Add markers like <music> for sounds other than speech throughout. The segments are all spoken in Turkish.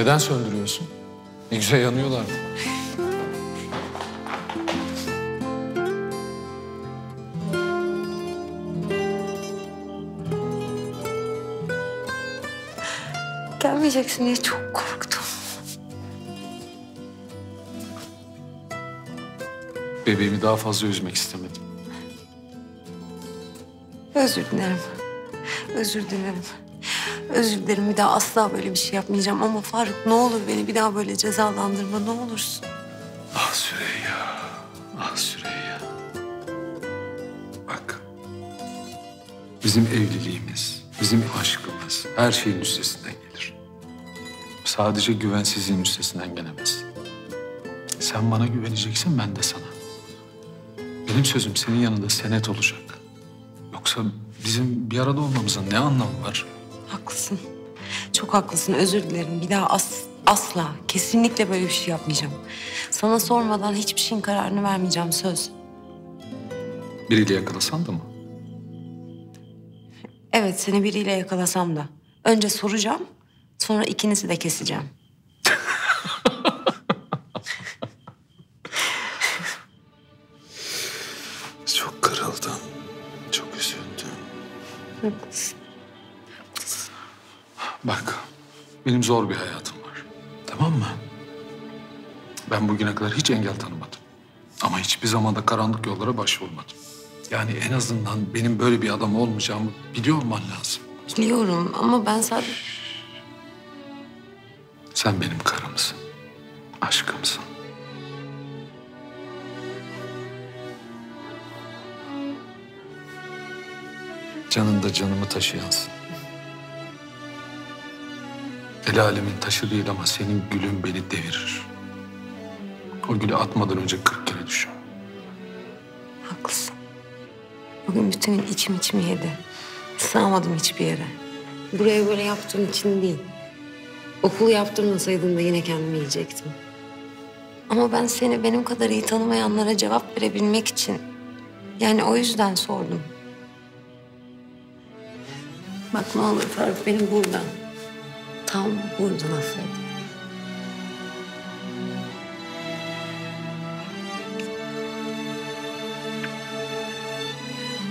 Neden söndürüyorsun? Ne güzel yanıyorlardı. Gelmeyeceksin diye çok korktum. Bebeğimi daha fazla üzmek istemedim. Özür dilerim. Özür dilerim. Özür dilerim. Bir daha asla böyle bir şey yapmayacağım. Ama Faruk ne olur beni bir daha böyle cezalandırma ne olursun. Ah Süreyya, ah Süreyya. Bak, bizim evliliğimiz, bizim aşkımız her şeyin üstesinden gelir. Sadece güvensizliğin üstesinden gelemez. Sen bana güveneceksin, ben de sana. Benim sözüm senin yanında senet olacak. Yoksa bizim bir arada olmamızın ne anlamı var? Haklısın. Çok haklısın. Özür dilerim. Bir daha as, asla, kesinlikle böyle bir şey yapmayacağım. Sana sormadan hiçbir şeyin kararını vermeyeceğim söz. Biriyle yakalasan da mı? Evet seni biriyle yakalasam da. Önce soracağım, sonra ikinizi de keseceğim. <laughs> Çok kırıldım, çok üzüldüm. Haklısın. Bak, benim zor bir hayatım var. Tamam mı? Ben bugüne kadar hiç engel tanımadım. Ama hiçbir zaman da karanlık yollara başvurmadım. Yani en azından benim böyle bir adam olmayacağımı biliyor olman lazım. Biliyorum ama ben sadece... Sen benim karımsın. Aşkımsın. Canında canımı taşıyansın. El alemin taşı değil ama senin gülün beni devirir. O gülü atmadan önce kırk kere düşün. Haklısın. Bugün bütün içim içimi yedi. Sığamadım hiçbir yere. Buraya böyle yaptığım için değil. Okulu yaptırmasaydın da yine kendimi yiyecektim. Ama ben seni benim kadar iyi tanımayanlara cevap verebilmek için... Yani o yüzden sordum. Bak ne olur Faruk beni buradan. Tam buradan affet.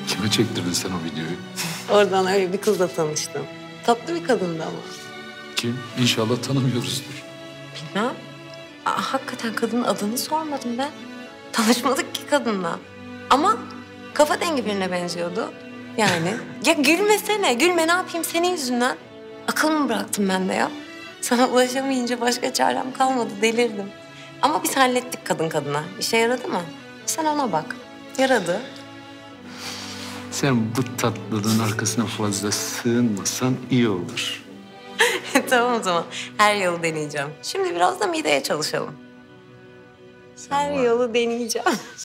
Kime çektirdin sen o videoyu? Oradan öyle bir kızla tanıştım. Tatlı bir kadındı ama. Kim? İnşallah tanımıyoruzdur. Bilmem. Aa, hakikaten kadının adını sormadım ben. Tanışmadık ki kadınla. Ama kafa dengi birine benziyordu. Yani. ya gülmesene. Gülme ne yapayım senin yüzünden. Akıl mı bıraktım ben de ya? Sana ulaşamayınca başka çarem kalmadı. Delirdim. Ama biz hallettik kadın kadına. İşe yaradı mı? Sen ona bak. Yaradı. Sen bu tatlılığın arkasına fazla sığınmasan iyi olur. <laughs> tamam o zaman. Her yolu deneyeceğim. Şimdi biraz da mideye çalışalım. Her yolu deneyeceğim. <laughs>